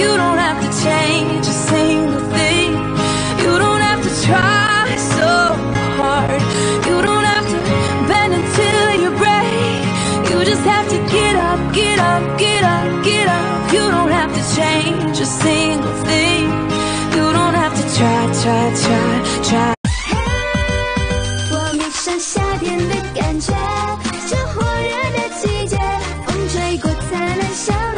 You don't have to change a single thing. You don't have to try so hard. You don't have to bend until you break. You just have to get up, get up, get up, get up. You don't have to change a single thing. You don't have to try, try, try, try. 我迷上夏天的感觉，这火热的季节，风吹过灿烂笑。